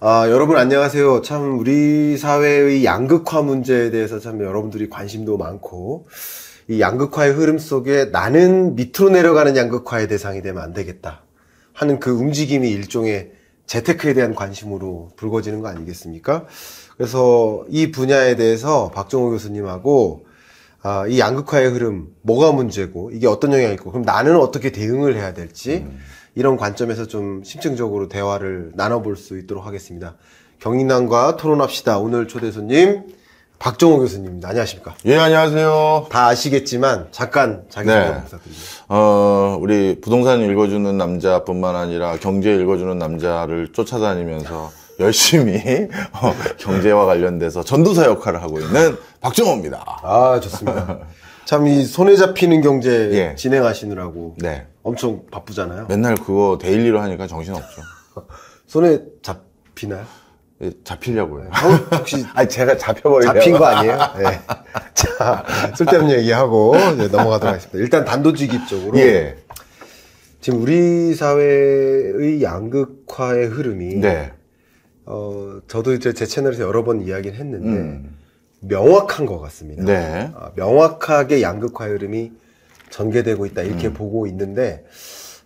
아, 여러분 안녕하세요. 참 우리 사회의 양극화 문제에 대해서 참 여러분들이 관심도 많고 이 양극화의 흐름 속에 나는 밑으로 내려가는 양극화의 대상이 되면 안 되겠다 하는 그 움직임이 일종의 재테크에 대한 관심으로 불거지는 거 아니겠습니까? 그래서 이 분야에 대해서 박정호 교수님하고 아, 이 양극화의 흐름 뭐가 문제고 이게 어떤 영향이 있고 그럼 나는 어떻게 대응을 해야 될지 음. 이런 관점에서 좀 심층적으로 대화를 나눠볼 수 있도록 하겠습니다. 경읽남과 토론합시다. 오늘 초대 손님 박정호 교수님입니다. 안녕하십니까? 예, 안녕하세요. 다 아시겠지만 잠깐 자기 소개 네. 부탁드립니다. 어, 우리 부동산 읽어주는 남자뿐만 아니라 경제 읽어주는 남자를 쫓아다니면서 열심히 어, 경제와 관련돼서 전도사 역할을 하고 있는 박정호입니다. 아, 좋습니다. 참 이 손에 잡히는 경제 예. 진행하시느라고 네. 엄청 바쁘잖아요. 맨날 그거 daily로 하니까 정신 없죠. 손에 잡히나요? 예, 잡히려고요. 네. 혹시 아니 제가 잡혀버리려 잡힌 거 아니에요? 네. 자 쓸데없는 얘기하고 넘어가도록 하겠습니다. 일단 단도직입 적으로 예. 지금 우리 사회의 양극화의 흐름이 네. 어 저도 이제 제 채널에서 여러 번 이야기를 했는데 음. 명확한 것 같습니다. 네. 아, 명확하게 양극화의 흐름이 전개되고 있다 이렇게 음. 보고 있는데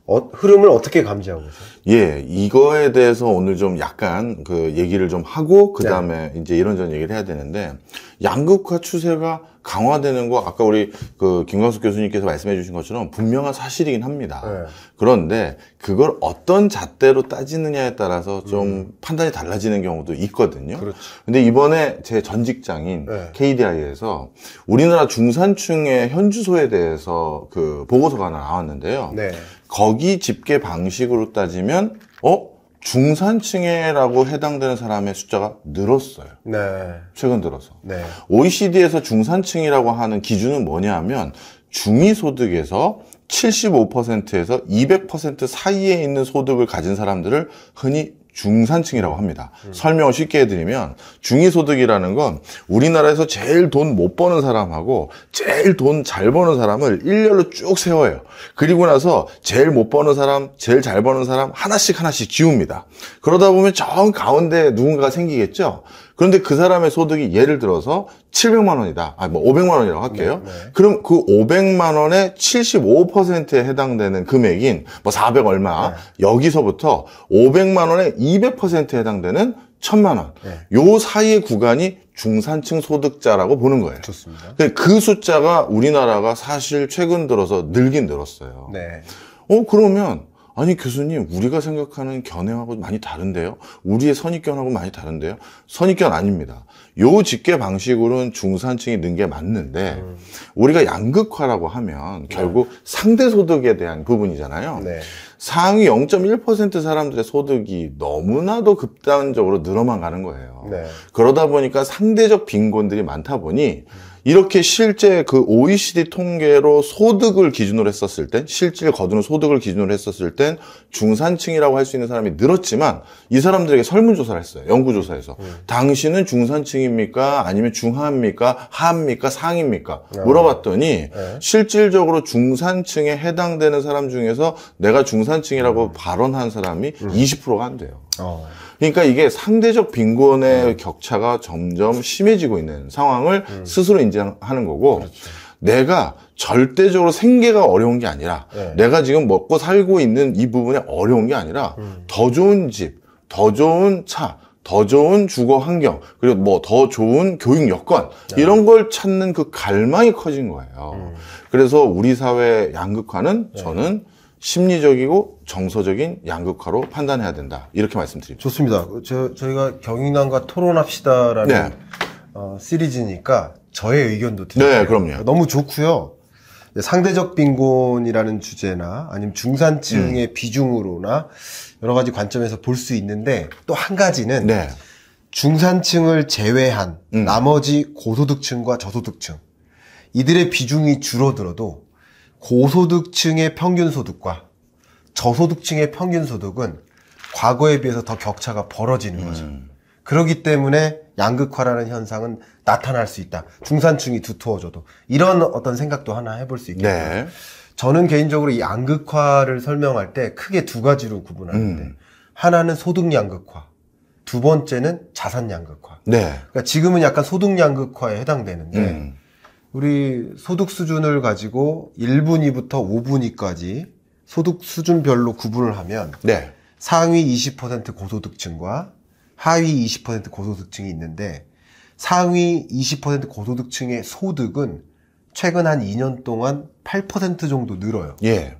어, 흐름을 어떻게 감지하고 계세요? 예, 이거에 대해서 오늘 좀 약간 그 얘기를 좀 하고 그 다음에 네. 이제 이런저런 얘기를 해야 되는데 양극화 추세가 강화되는 거 아까 우리 그 김광숙 교수님께서 말씀해 주신 것처럼 분명한 사실이긴 합니다. 네. 그런데 그걸 어떤 잣대로 따지느냐에 따라서 좀 음. 판단이 달라지는 경우도 있거든요. 그렇죠. 근데 이번에 제 전 직장인 네. KDI에서 우리나라 중산층의 현주소에 대해서 그 보고서가 하나 나왔는데요. 네. 거기 집계 방식으로 따지면 어 중산층에라고 해당되는 사람의 숫자가 늘었어요. 네. 최근 들어서. 네. OECD에서 중산층이라고 하는 기준은 뭐냐면 중위소득에서 75%에서 200% 사이에 있는 소득을 가진 사람들을 흔히 중산층이라고 합니다. 음. 설명을 쉽게 해드리면 중위소득이라는 건 우리나라에서 제일 돈 못 버는 사람하고 제일 돈 잘 버는 사람을 일렬로 쭉 세워요. 그리고 나서 제일 못 버는 사람, 제일 잘 버는 사람 하나씩 하나씩 지웁니다. 그러다 보면 저 가운데 누군가가 생기겠죠. 그런데 그 사람의 소득이 예를 들어서 700만 원이다. 아, 뭐 500만 원이라고 할게요. 네, 네. 그럼 그 500만 원의 75%에 해당되는 금액인 뭐 400 얼마 네. 여기서부터 500만 원의 200%에 해당되는 1000만 원. 네. 요 사이의 구간이 중산층 소득자라고 보는 거예요. 좋습니다. 그 숫자가 우리나라가 사실 최근 들어서 늘긴 늘었어요. 네. 어, 그러면 아니 교수님 우리가 생각하는 견해하고 많이 다른데요. 우리의 선입견하고 많이 다른데요. 선입견 아닙니다. 요 집계 방식으로는 중산층이 는 게 맞는데 음. 우리가 양극화라고 하면 결국 네. 상대 소득에 대한 부분이잖아요. 네. 상위 0.1% 사람들의 소득이 너무나도 급단적으로 늘어만 가는 거예요. 네. 그러다 보니까 상대적 빈곤들이 많다 보니 음. 이렇게 실제 그 OECD 통계로 소득을 기준으로 했었을 땐 실질 거두는 소득을 기준으로 했었을 땐 중산층이라고 할 수 있는 사람이 늘었지만 이 사람들에게 설문조사를 했어요. 연구조사에서. 음. 당신은 중산층입니까? 아니면 중하입니까? 하입니까? 상입니까? 음. 물어봤더니 음. 실질적으로 중산층에 해당되는 사람 중에서 내가 중산층이라고 음. 발언한 사람이 20%가 음. 안 돼요. 어. 그러니까 이게 상대적 빈곤의 음. 격차가 점점 심해지고 있는 상황을 음. 스스로 인지하는 거고 그렇죠. 내가 절대적으로 생계가 어려운 게 아니라 네. 내가 지금 먹고 살고 있는 이 부분에 어려운 게 아니라 음. 더 좋은 집, 더 좋은 차, 더 좋은 주거 환경, 그리고 뭐 더 좋은 교육 여건, 네. 이런 걸 찾는 그 갈망이 커진 거예요. 음. 그래서 우리 사회 양극화는 네. 저는 심리적이고 정서적인 양극화로 판단해야 된다. 이렇게 말씀드립니다. 좋습니다. 저, 저희가 경인남과 토론합시다라는 네. 어, 시리즈니까 저의 의견도 드려요. 네, 그럼요. 너무 좋고요. 상대적 빈곤이라는 주제나 아니면 중산층의 음. 비중으로나 여러 가지 관점에서 볼 수 있는데 또 한 가지는 네. 중산층을 제외한 음. 나머지 고소득층과 저소득층 이들의 비중이 줄어들어도 고소득층의 평균 소득과 저소득층의 평균 소득은 과거에 비해서 더 격차가 벌어지는 거죠. 음. 그렇기 때문에 양극화라는 현상은 나타날 수 있다. 중산층이 두터워져도 이런 어떤 생각도 하나 해볼 수 있겠네요. 네. 저는 개인적으로 이 양극화를 설명할 때 크게 두 가지로 구분하는데 음. 하나는 소득 양극화, 두 번째는 자산 양극화. 네. 그러니까 지금은 약간 소득 양극화에 해당되는데 음. 우리 소득 수준을 가지고 1분위부터 5분위까지 소득 수준별로 구분을 하면 네. 상위 20% 고소득층과 하위 20% 고소득층이 있는데 상위 20% 고소득층의 소득은 최근 한 2년 동안 8% 정도 늘어요. 예.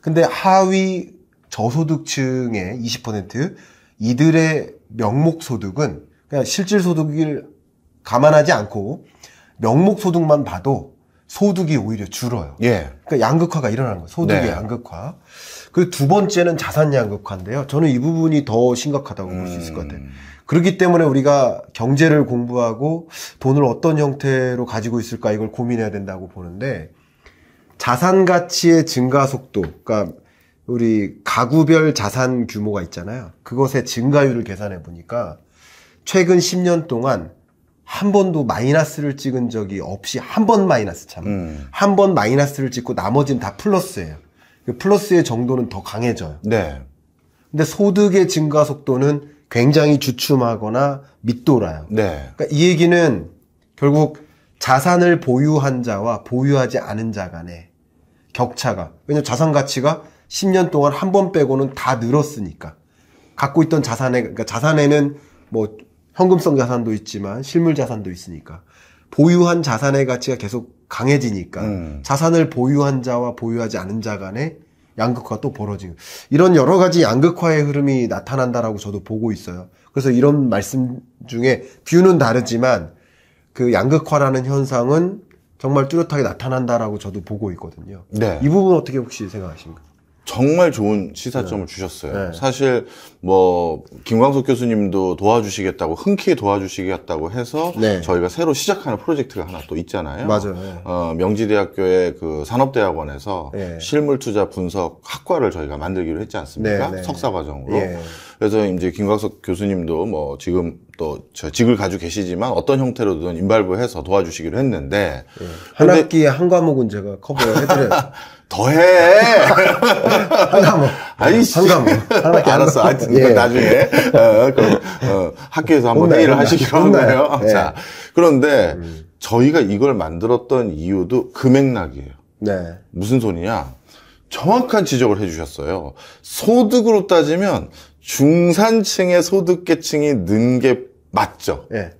근데 하위 저소득층의 20% 이들의 명목 소득은 그냥 실질 소득을 감안하지 않고 명목 소득만 봐도 소득이 오히려 줄어요. 예. 그러니까 양극화가 일어나는 거예요. 소득의 네. 양극화. 그리고 두 번째는 자산 양극화인데요. 저는 이 부분이 더 심각하다고 볼수 있을 것 같아요. 음. 그렇기 때문에 우리가 경제를 공부하고 돈을 어떤 형태로 가지고 있을까 이걸 고민해야 된다고 보는데 자산 가치의 증가 속도, 그러니까 우리 가구별 자산 규모가 있잖아요. 그것의 증가율을 계산해 보니까 최근 10년 동안 한 번도 마이너스를 찍은 적이 없이 한 번 마이너스 참. 음. 한번 마이너스를 찍고 나머지는 다 플러스예요. 그 플러스의 정도는 더 강해져요. 네. 근데 소득의 증가 속도는 굉장히 주춤하거나 밑돌아요. 네. 그러니까 이 얘기는 결국 자산을 보유한 자와 보유하지 않은 자 간의 격차가 왜냐면 자산 가치가 10년 동안 한 번 빼고는 다 늘었으니까 갖고 있던 자산에 그러니까 자산에는 뭐 현금성 자산도 있지만 실물 자산도 있으니까 보유한 자산의 가치가 계속 강해지니까 음. 자산을 보유한 자와 보유하지 않은 자 간의 양극화가 또 벌어지고 이런 여러 가지 양극화의 흐름이 나타난다라고 저도 보고 있어요. 그래서 이런 말씀 중에 뷰는 다르지만 그 양극화라는 현상은 정말 뚜렷하게 나타난다라고 저도 보고 있거든요. 네. 이 부분 어떻게 혹시 생각하십니까? 정말 좋은 시사점을 네. 주셨어요. 네. 사실 뭐 김광석 교수님도 도와주시겠다고 흔쾌히 도와주시겠다고 해서 네. 저희가 새로 시작하는 프로젝트가 하나 또 있잖아요. 맞아요. 네. 어, 명지대학교의 그 산업대학원에서 네. 실물투자 분석 학과를 저희가 만들기로 했지 않습니까? 네, 석사 과정으로. 예. 그래서 이제 김광석 교수님도 뭐 지금 또저 직을 가지고 계시지만 어떤 형태로든 인발부해서 도와주시기로 했는데 예. 한 학기에 한 과목은 제가 커버해드려요. 더해. 한 과목. 아이씨. 한 과목. 알았어. 하여튼 예. 나중에 어, 그, 어, 학교에서 한번 혼나요, 회의를 하시기로 한 거예요. 예. 자, 그런데 음. 저희가 이걸 만들었던 이유도 금액락이에요. 네. 무슨 소리냐? 정확한 지적을 해주셨어요. 소득으로 따지면 중산층의 소득계층이 는 게 맞죠. 예.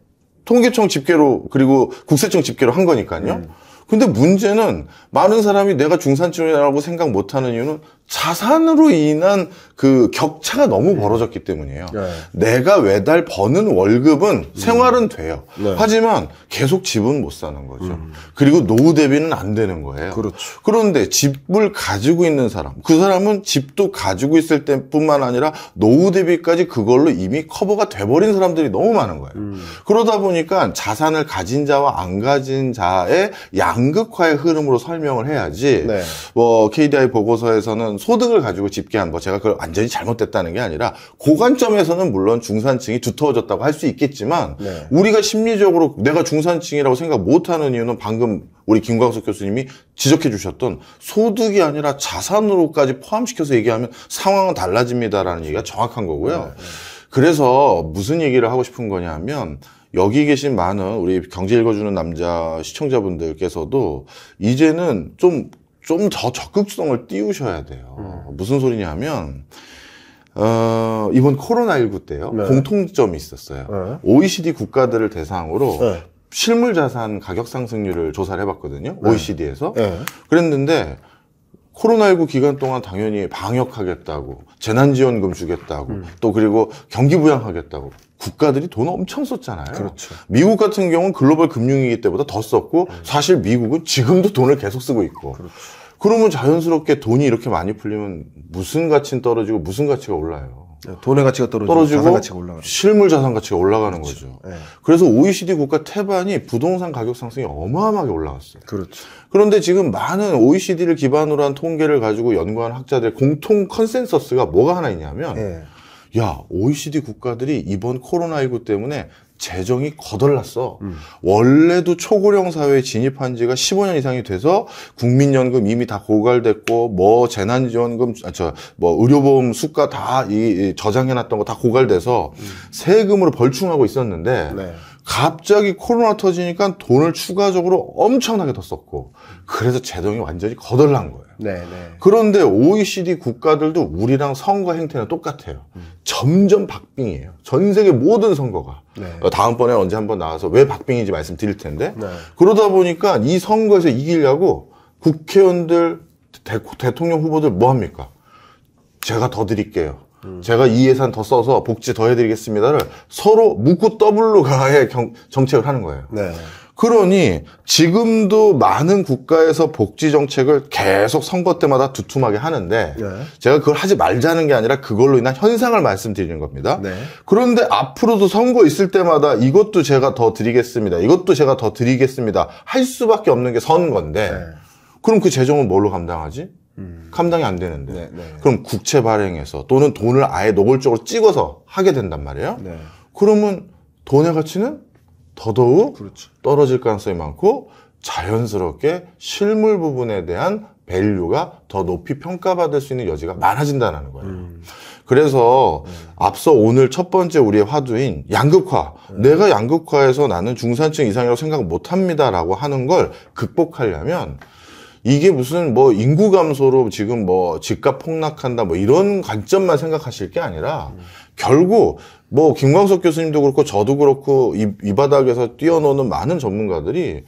통계청 집계로 그리고 국세청 집계로 한 거니까요. 음. 근데 문제는 많은 사람이 내가 중산층이라고 생각 못하는 이유는 자산으로 인한 그 격차가 너무 음. 벌어졌기 때문이에요. 네. 내가 매달 버는 월급은 음. 생활은 돼요. 네. 하지만 계속 집은 못 사는 거죠. 음. 그리고 노후 대비는 안 되는 거예요. 그렇죠. 그런데 집을 가지고 있는 사람, 그 사람은 집도 가지고 있을 때뿐만 아니라 노후 대비까지 그걸로 이미 커버가 돼버린 사람들이 너무 많은 거예요. 음. 그러다 보니까 자산을 가진 자와 안 가진 자의 양극화의 흐름으로 설명을 해야지. 네. 뭐 KDI 보고서에서는 어떤 소득을 가지고 집계한 뭐 제가 그걸 완전히 잘못됐다는 게 아니라 고관점에서는 물론 중산층이 두터워졌다고 할 수 있겠지만 네. 우리가 심리적으로 내가 중산층이라고 생각 못하는 이유는 방금 우리 김광석 교수님이 지적해 주셨던 소득이 아니라 자산으로까지 포함시켜서 얘기하면 상황은 달라집니다라는 얘기가 정확한 거고요. 네, 네. 그래서 무슨 얘기를 하고 싶은 거냐면 여기 계신 많은 우리 경제 읽어주는 남자 시청자분들께서도 이제는 좀 좀 더 적극성을 띄우셔야 돼요. 음. 무슨 소리냐면 어, 이번 코로나19 때요. 네. 공통점이 있었어요. 네. OECD 국가들을 대상으로 네. 실물 자산 가격 상승률을 조사를 해봤거든요. 네. OECD에서. 네. 그랬는데 코로나19 기간 동안 당연히 방역하겠다고, 재난지원금 주겠다고, 음. 또 그리고 경기 부양하겠다고 국가들이 돈 엄청 썼잖아요. 그렇죠. 미국 같은 경우는 글로벌 금융위기 때보다 더 썼고 음. 사실 미국은 지금도 돈을 계속 쓰고 있고. 그렇죠. 그러면 자연스럽게 돈이 이렇게 많이 풀리면 무슨 가치는 떨어지고 무슨 가치가 올라요. 네, 돈의 가치가 떨어지고, 떨어지고 자산 가치가 올라가는 실물 자산 가치가 올라가는 그렇죠. 거죠. 네. 그래서 OECD 국가 태반이 부동산 가격 상승이 어마어마하게 올라갔어요. 그렇죠. 그런데 지금 많은 OECD를 기반으로 한 통계를 가지고 연구한 학자들의 공통 consensus가 뭐가 하나 있냐면 네. 야, OECD 국가들이 이번 코로나19 때문에 재정이 거덜났어. 음. 원래도 초고령 사회에 진입한 지가 15년 이상이 돼서 국민연금 이미 다 고갈됐고 뭐 재난지원금 아, 저뭐 의료보험 수가 다 이 저장해 놨던 거 다 고갈돼서 음. 세금으로 벌충하고 있었는데 네. 갑자기 코로나 터지니까 돈을 추가적으로 엄청나게 더 썼고 그래서 재정이 완전히 거덜난 거예요. 네, 네. 그런데 OECD 국가들도 우리랑 선거 행태는 똑같아요. 음. 점점 박빙이에요. 전 세계 모든 선거가. 네. 어, 다음번에 언제 한번 나와서 왜 박빙인지 말씀드릴 텐데 네. 그러다 보니까 이 선거에서 이기려고 국회의원들 대, 통령 후보들 뭐 합니까? 제가 더 드릴게요. 음. 제가 이 예산 더 써서 복지 더 해드리겠습니다를 서로 묻고 더블로 가의 정책을 하는 거예요. 네. 그러니 지금도 많은 국가에서 복지 정책을 계속 선거 때마다 두툼하게 하는데 네. 제가 그걸 하지 말자는 게 아니라 그걸로 인한 현상을 말씀드리는 겁니다. 네. 그런데 앞으로도 선거 있을 때마다 이것도 제가 더 드리겠습니다. 이것도 제가 더 드리겠습니다. 할 수밖에 없는 게 선거인데 네. 그럼 그 재정은 뭘로 감당하지? 음. 감당이 안 되는데. 네, 네. 그럼 국채 발행해서 또는 돈을 아예 노골적으로 찍어서 하게 된단 말이에요. 네. 그러면 돈의 가치는 더더욱 그렇죠. 떨어질 가능성이 많고 자연스럽게 실물 부분에 대한 value가 더 높이 평가받을 수 있는 여지가 많아진다는 거예요. 음. 그래서 음. 앞서 오늘 첫 번째 우리의 화두인 양극화. 음. 내가 양극화해서 나는 중산층 이상이라고 생각 못 합니다라고 하는 걸 극복하려면 이게 무슨 뭐 인구 감소로 지금 뭐 집값 폭락한다 뭐 이런 관점만 생각하실 게 아니라 음. 결국 뭐 김광석 교수님도 그렇고 저도 그렇고 이, 이 바닥에서 뛰어노는 많은 전문가들이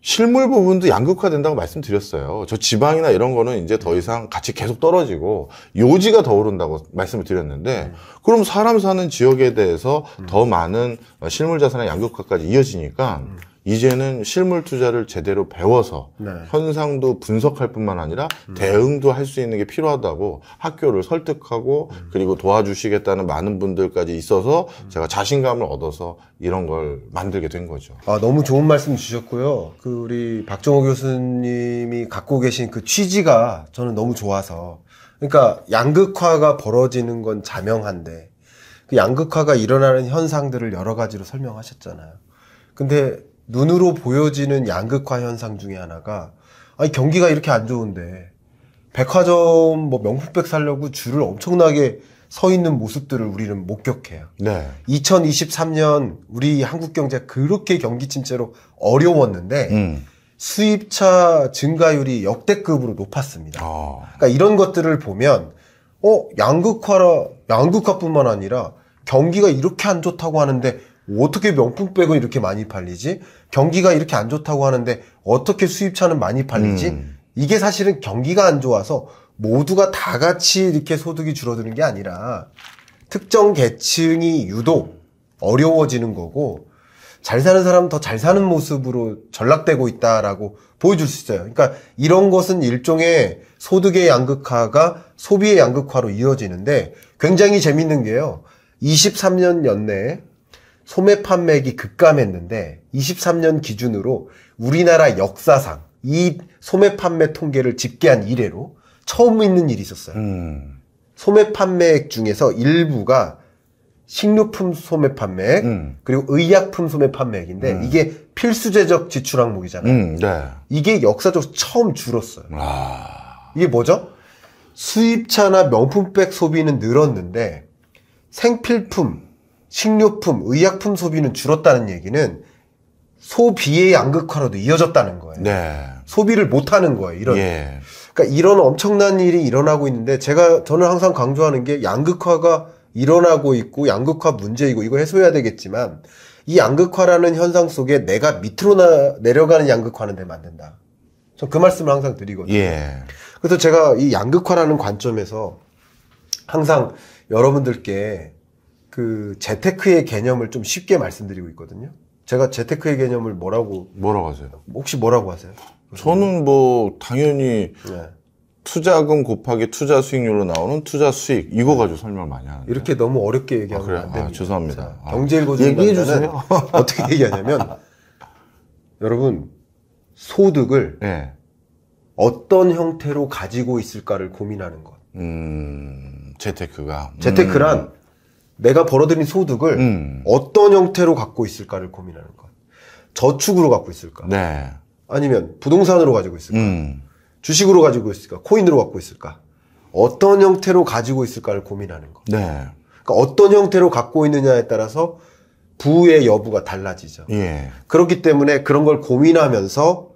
실물 부분도 양극화된다고 말씀드렸어요. 저 지방이나 이런 거는 이제 더 이상 같이 계속 떨어지고 요지가 더 오른다고 말씀을 드렸는데 음. 그럼 사람 사는 지역에 대해서 음. 더 많은 실물 자산의 양극화까지 이어지니까 음. 이제는 실물 투자를 제대로 배워서 네. 현상도 분석할 뿐만 아니라 음. 대응도 할 수 있는 게 필요하다고 학교를 설득하고 음. 그리고 도와주시겠다는 많은 분들까지 있어서 음. 제가 자신감을 얻어서 이런 걸 만들게 된 거죠. 아, 너무 좋은 말씀 주셨고요. 그 우리 박정호 교수님이 갖고 계신 그 취지가 저는 너무 좋아서 그러니까 양극화가 벌어지는 건 자명한데 그 양극화가 일어나는 현상들을 여러 가지로 설명하셨잖아요. 근데 눈으로 보여지는 양극화 현상 중에 하나가 아니 경기가 이렇게 안 좋은데 백화점 뭐 명품백 살려고 줄을 엄청나게 서 있는 모습들을 우리는 목격해요. 네. 2023년 우리 한국 경제 그렇게 경기 침체로 어려웠는데 음. 수입차 증가율이 역대급으로 높았습니다. 어. 그러니까 이런 것들을 보면 어 양극화라 양극화뿐만 아니라 경기가 이렇게 안 좋다고 하는데 어떻게 명품백은 이렇게 많이 팔리지? 경기가 이렇게 안 좋다고 하는데 어떻게 수입차는 많이 팔리지? 음. 이게 사실은 경기가 안 좋아서 모두가 다 같이 이렇게 소득이 줄어드는 게 아니라 특정 계층이 유독 어려워지는 거고 잘 사는 사람은 더잘 사는 모습으로 전락되고 있다라고 보여줄 수 있어요. 그러니까 이런 것은 일종의 소득의 양극화가 소비의 양극화로 이어지는데 굉장히 재밌는 게요. 23년 연내에 소매 판매액이 급감했는데 23년 기준으로 우리나라 역사상 이 소매 판매 통계를 집계한 이래로 처음 있는 일이 있었어요. 음. 소매 판매액 중에서 일부가 식료품 소매 판매액 음. 그리고 의약품 소매 판매액인데 음. 이게 필수재적 지출 항목이잖아요. 음, 네. 이게 역사적으로 처음 줄었어요. 아. 이게 뭐죠? 수입차나 명품백 소비는 늘었는데 생필품, 식료품, 의약품 소비는 줄었다는 얘기는 소비의 양극화로도 이어졌다는 거예요. 네. 소비를 못 하는 거예요. 이런. 예. 그러니까 이런 엄청난 일이 일어나고 있는데 제가 저는 항상 강조하는 게 양극화가 일어나고 있고 양극화 문제이고 이거 해소해야 되겠지만 이 양극화라는 현상 속에 내가 밑으로 나, 내려가는 양극화는 되면 안 된다. 전 그 말씀을 항상 드리거든요. 예. 그래서 제가 이 양극화라는 관점에서 항상 여러분들께 그 재테크의 개념을 좀 쉽게 말씀드리고 있거든요. 제가 재테크의 개념을 뭐라고 뭐라고 하세요? 혹시 뭐라고 하세요? 저는 뭐 당연히 네. 투자금 곱하기 투자 수익률로 나오는 투자 수익 이거 가지고 설명 많이 하는데 이렇게 너무 어렵게 얘기하면 아, 안 됩니다. 아, 죄송합니다. 아, 경제일보 얘기해 주세요. 어떻게 얘기하냐면 여러분 소득을 네. 어떤 형태로 가지고 있을까를 고민하는 것. 음, 재테크가 재테크란 음. 내가 벌어들인 소득을 음. 어떤 형태로 갖고 있을까를 고민하는 것. 저축으로 갖고 있을까? 네. 아니면 부동산으로 가지고 있을까? 음. 주식으로 가지고 있을까? 코인으로 갖고 있을까? 어떤 형태로 가지고 있을까를 고민하는 것. 네. 그러니까 어떤 형태로 갖고 있느냐에 따라서 부의 여부가 달라지죠. 예. 그렇기 때문에 그런 걸 고민하면서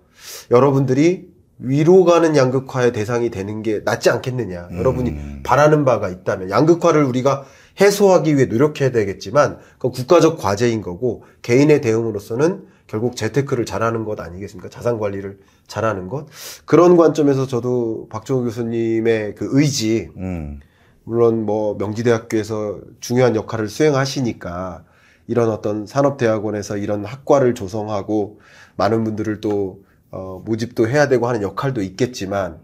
여러분들이 위로 가는 양극화의 대상이 되는 게 낫지 않겠느냐. 음. 여러분이 바라는 바가 있다면 양극화를 우리가 해소하기 위해 노력해야 되겠지만 그 국가적 과제인 거고 개인의 대응으로서는 결국 재테크를 잘하는 것 아니겠습니까? 자산 관리를 잘하는 것 그런 관점에서 저도 박종호 교수님의 그 의지 음. 물론 뭐 명지대학교에서 중요한 역할을 수행하시니까 이런 어떤 산업대학원에서 이런 학과를 조성하고 많은 분들을 또 어, 모집도 해야 되고 하는 역할도 있겠지만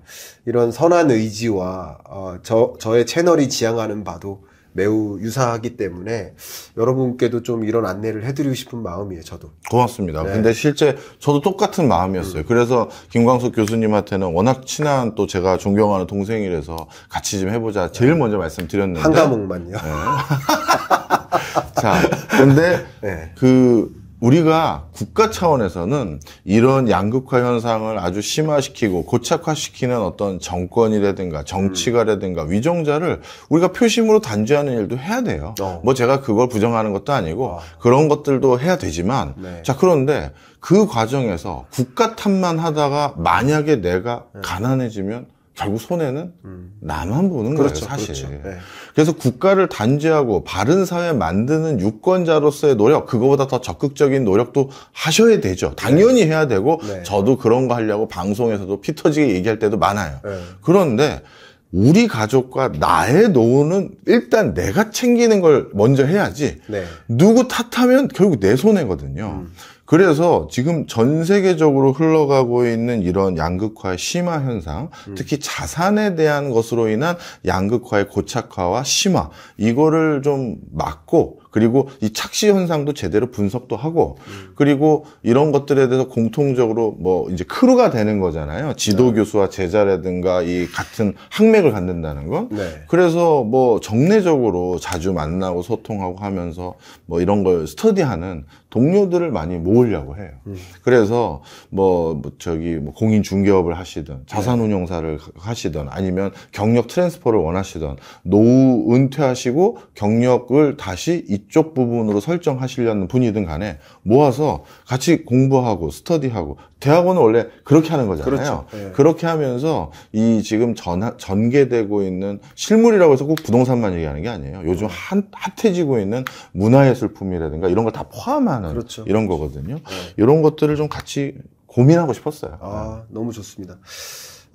이런 선한 의지와 어, 저 저의 채널이 지향하는 바도 매우 유사하기 때문에 여러분께도 좀 이런 안내를 해드리고 싶은 마음이에요, 저도. 고맙습니다. 네. 근데 실제 저도 똑같은 마음이었어요. 음. 그래서 김광석 교수님한테는 워낙 친한 또 제가 존경하는 동생이라서 같이 좀 해보자. 제일 먼저 말씀드렸는데. 한 과목만요. 네. 자, 근데 네. 그 우리가 국가 차원에서는 이런 양극화 현상을 아주 심화시키고 고착화시키는 어떤 정권이라든가 정치가라든가 위정자를 우리가 표심으로 단죄하는 일도 해야 돼요. 어. 뭐 제가 그걸 부정하는 것도 아니고 어. 그런 것들도 해야 되지만 네. 자 그런데 그 과정에서 국가 탓만 하다가 만약에 내가 네. 가난해지면 결국 손해는 음. 나만 보는 그렇죠, 거예요, 사실. 그렇죠. 네. 그래서 국가를 단죄하고 바른 사회 만드는 유권자로서의 노력, 그거보다 더 적극적인 노력도 하셔야 되죠. 당연히 네. 해야 되고, 네. 저도 그런 거 하려고 방송에서도 피 터지게 얘기할 때도 많아요. 네. 그런데 우리 가족과 나의 노후는 일단 내가 챙기는 걸 먼저 해야지. 네. 누구 탓하면 결국 내 손해거든요. 음. 그래서 지금 전 세계적으로 흘러가고 있는 이런 양극화의 심화 현상, 음. 특히 자산에 대한 것으로 인한 양극화의 고착화와 심화, 이거를 좀 막고 그리고 이 착시 현상도 제대로 분석도 하고 음. 그리고 이런 것들에 대해서 공통적으로 뭐 이제 crew가 되는 거잖아요. 지도 네. 교수와 제자라든가 이 같은 학맥을 갖는다는 건. 네. 그래서 뭐 정례적으로 자주 만나고 소통하고 하면서 뭐 이런 걸 study하는 동료들을 많이 모으려고 해요. 음. 그래서 뭐, 뭐 저기 뭐 공인 중개업을 하시든 자산운용사를 네. 하시든 아니면 경력 transfer를 원하시든 노후 은퇴하시고 경력을 다시 이쪽 부분으로 설정하시려는 분이든 간에 모아서 같이 공부하고 스터디하고 대학원은 원래 그렇게 하는 거잖아요. 그렇죠. 네. 그렇게 하면서 이 지금 전, 전개되고 있는 실물이라고 해서 꼭 부동산만 얘기하는 게 아니에요. 요즘 한, 핫해지고 있는 문화예술품이라든가 이런 걸 다 포함하는 그렇죠. 이런 거거든요. 네. 이런 것들을 좀 같이 고민하고 싶었어요. 아, 너무 좋습니다.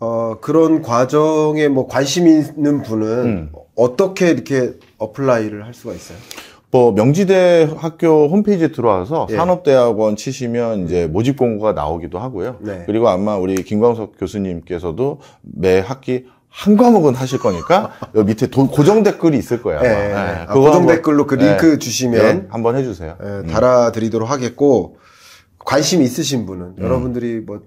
어, 그런 과정에 뭐 관심 있는 분은 음. 어떻게 이렇게 apply를 할 수가 있어요? 뭐 명지대 학교 홈페이지에 들어와서 예. 산업대학원 치시면 이제 모집 공고가 나오기도 하고요. 네. 그리고 아마 우리 김광석 교수님께서도 매 학기 한 과목은 하실 거니까 여기 밑에 도, 고정 댓글이 있을 거예요. 네. 네. 아, 고정 댓글로 그 링크 네. 주시면 네. 한번 해주세요. 음. 달아드리도록 하겠고 관심 있으신 분은 음. 여러분들이 뭐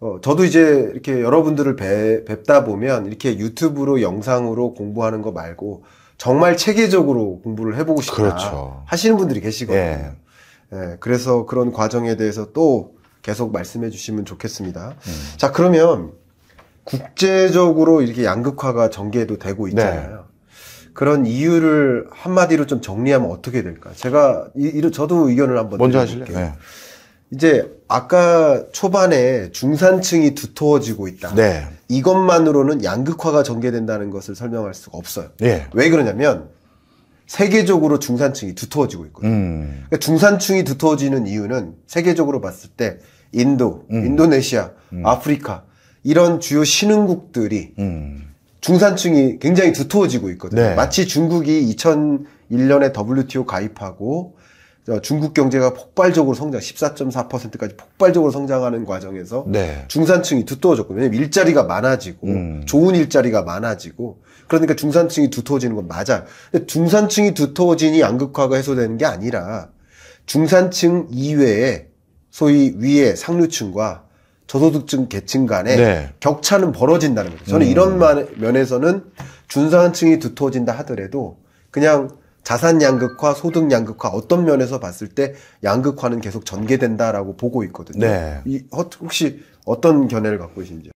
어, 저도 이제 이렇게 여러분들을 뵈, 뵙다 보면 이렇게 유튜브로 영상으로 공부하는 거 말고 정말 체계적으로 공부를 해보고 싶다 그렇죠. 하시는 분들이 계시거든요. 예. 예, 그래서 그런 과정에 대해서 또 계속 말씀해 주시면 좋겠습니다. 음. 자, 그러면 국제적으로 이렇게 양극화가 전개도 되고 있잖아요. 네. 그런 이유를 한마디로 좀 정리하면 어떻게 될까? 제가 이, 이 저도 의견을 한번 먼저 하실래요? 네. 이제 아까 초반에 중산층이 두터워지고 있다. 네. 이것만으로는 양극화가 전개된다는 것을 설명할 수가 없어요. 네. 왜 그러냐면 세계적으로 중산층이 두터워지고 있거든요. 음. 그러니까 중산층이 두터워지는 이유는 세계적으로 봤을 때 인도, 음. 인도네시아, 음. 아프리카 이런 주요 신흥국들이 음. 중산층이 굉장히 두터워지고 있거든요. 네. 마치 중국이 2001년에 WTO 가입하고 중국 경제가 폭발적으로 성장, 14.4%까지 폭발적으로 성장하는 과정에서 네. 중산층이 두터워졌고 왜냐면 일자리가 많아지고 음. 좋은 일자리가 많아지고 그러니까 중산층이 두터워지는 건 맞아. 근데 중산층이 두터워지니 양극화가 해소되는 게 아니라 중산층 이외에 소위 위에 상류층과 저소득층 계층 간의 네. 격차는 벌어진다는 거죠. 저는 음. 이런 면에서는 중산층이 두터워진다 하더라도 그냥 자산 양극화, 소득 양극화 어떤 면에서 봤을 때 양극화는 계속 전개된다라고 보고 있거든요. 네. 이 혹시 어떤 견해를 갖고 계신지?